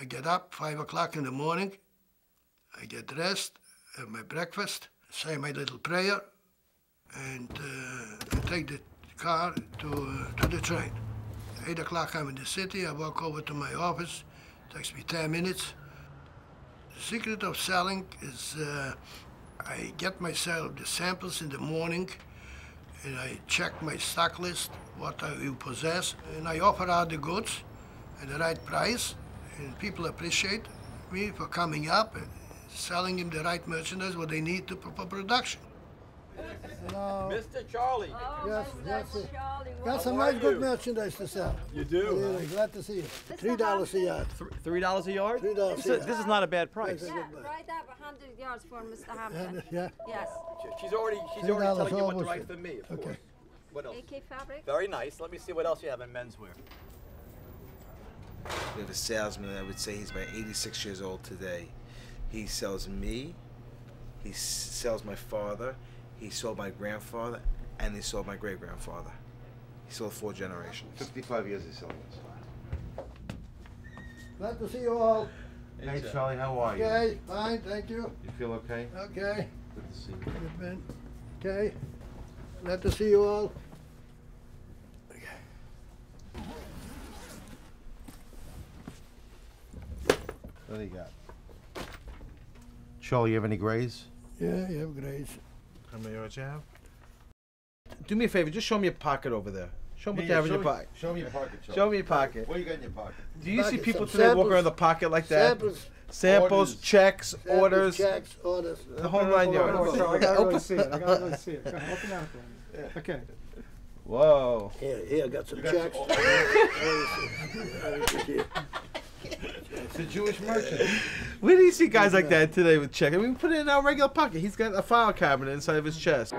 I get up five o'clock in the morning. I get dressed, have my breakfast, say my little prayer, and uh, I take the car to uh, to the train. Eight o'clock, I'm in the city. I walk over to my office. It Takes me ten minutes. The secret of selling is uh, I get myself the samples in the morning, and I check my stock list, what I possess, and I offer out the goods at the right price, and people appreciate me for coming up and selling them the right merchandise what they need to for production. Hello. Mr. Charlie. Oh, Yes, Mr. yes, sir. Charlie, Got well, some How are nice good merchandise to sell. You do? Yeah, glad to see you. Three dollars a yard. Three dollars a yard? Three dollars This a is, yard. this is not a bad price. Yeah, right up a hundred yards for Mr. Hampton. Yeah, Yes. She's already she's Three already dollars telling you what to almost write for me, of Okay. course. What else? AK fabric. Very nice. Let me see what else you have in menswear. We have a salesman. I would say he's about 86 years old today. He sells me. He sells my father. He sold my grandfather, and he sold my great grandfather. He sold four generations. 55 years he's selling this. glad to see you all. Hey, Charlie, how are you? Okay, fine, thank you. You feel okay? Okay, Good to see you. good man. Okay, glad to see you all. What do you got? Charlie, you have any grays? Yeah, you have grays. How many yards you have? Do me a favor, just show me your pocket over there. Show me what you have in your pocket. Show me your pocket, Charlie. Show me your pocket. What you got in your pocket? Do you see Pocket, people some today walk samples. around the pocket like that? Samples, Samples, Orders. checks, samples, orders, checks, orders. the whole nine yards. I gotta really see it. I gotta really see it. Go ahead, Open that for. Okay. Whoa. Here, here, I got some got checks. some- Let me see. It's a Jewish merchant. Where do you see guys like that today with checks? I mean, put it in our regular pocket. He's got a file cabinet inside of his chest.